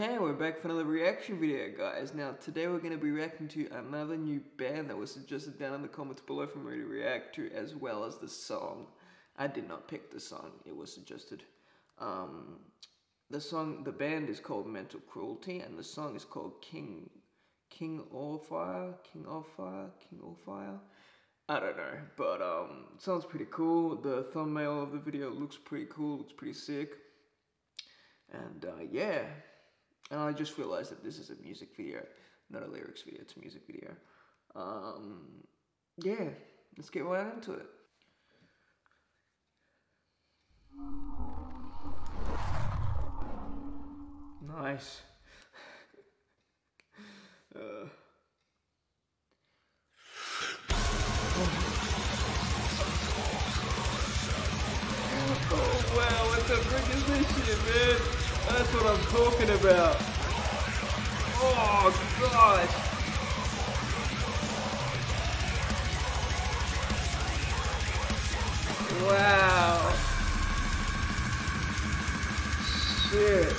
Okay, we're back for another reaction video, guys. Now, today we're going to be reacting to another new band that was suggested down in the comments below for me to react to, as well as the song. I did not pick the song, it was suggested. Um, the song, the band is called Mental Cruelty, and the song is called King, King of Fire, King of Fire, King of Fire. I don't know, but um, sounds pretty cool. The thumbnail of the video looks pretty cool, looks pretty sick. And uh, yeah, and I just realized that this is a music video, not a lyrics video, it's a music video. Um, yeah, let's get right into it. Nice. uh. Oh wow, what the frick is this shit, man? That's what I'm talking about. Oh gosh. Wow. Shit.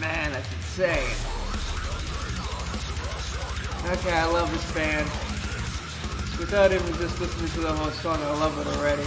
Man, that's insane. Okay, I love this band. Without even just listening to the whole song, I love it already.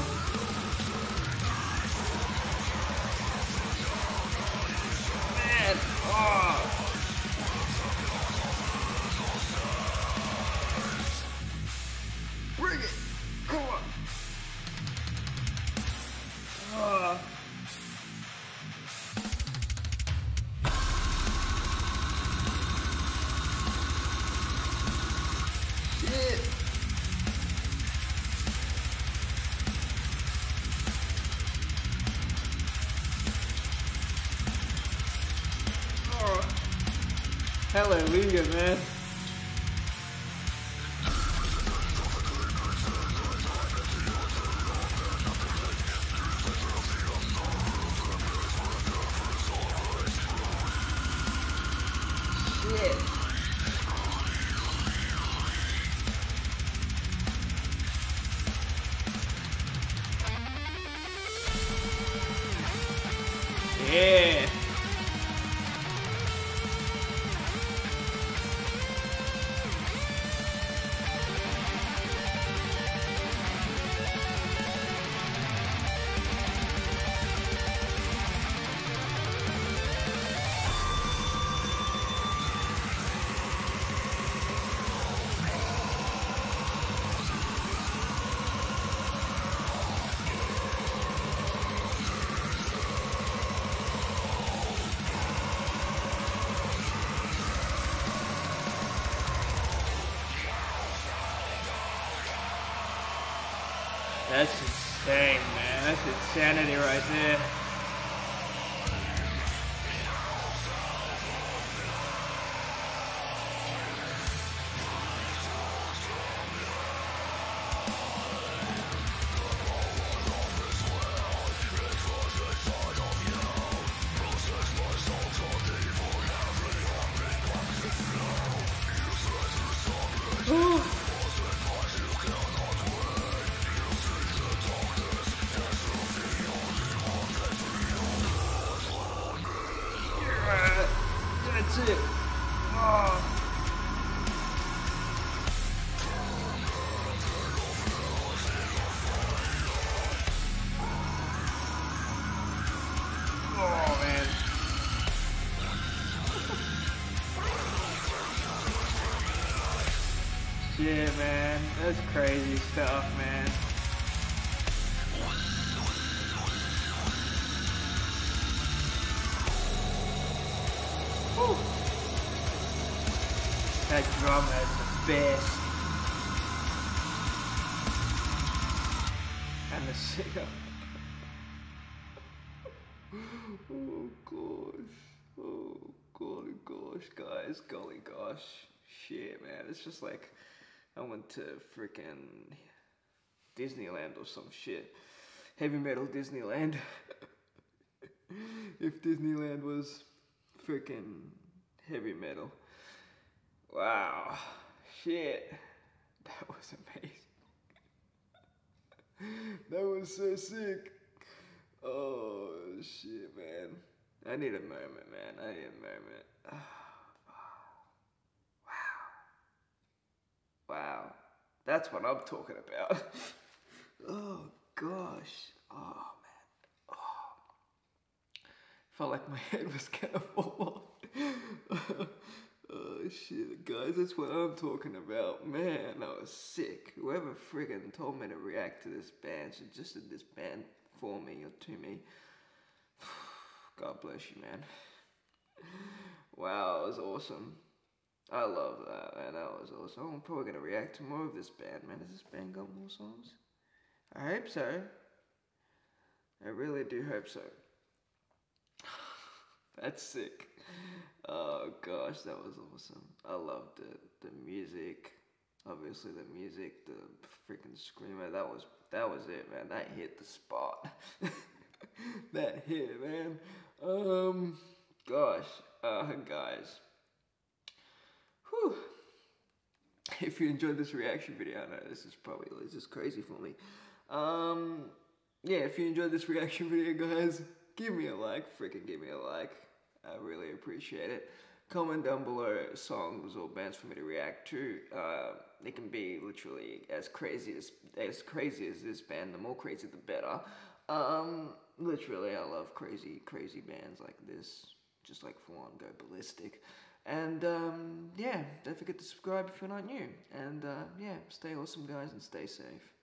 Hallelujah, man. That's insane, man. That's insanity right there. It. Oh. Man. Shit, man. That's crazy stuff, man. Woo. That drummer is the best. And the singer. oh gosh. Oh golly gosh, guys. Golly gosh. Shit, man. It's just like I went to freaking Disneyland or some shit. Heavy metal Disneyland. if Disneyland was freaking heavy metal. Wow. Shit. That was amazing. that was so sick. Oh shit, man. I need a moment, man. I need a moment. wow. Wow. That's what I'm talking about. oh gosh. Oh man. Oh. Felt like my head was gonna fall off. Shit, guys, that's what I'm talking about. Man, I was sick. Whoever friggin' told me to react to this band suggested this band for me or to me. God bless you, man. Wow, it was awesome. I love that, man. That was awesome. I'm probably gonna react to more of this band, man. Has this band got more songs? I hope so. I really do hope so. That's sick. Oh gosh, that was awesome. I loved it. The music, obviously the music, the freaking screamer. That was that was it, man. That hit the spot. that hit, man. Um, gosh, uh, guys. Whew. If you enjoyed this reaction video, I know this is probably this is crazy for me. Um, yeah, if you enjoyed this reaction video, guys, give me a like. Freaking give me a like. I really appreciate it. Comment down below songs or bands for me to react to. Uh, they can be literally as crazy as as crazy as this band. The more crazy, the better. Um, literally, I love crazy, crazy bands like this. Just like for one, go ballistic. And um, yeah, don't forget to subscribe if you're not new. And uh, yeah, stay awesome, guys, and stay safe.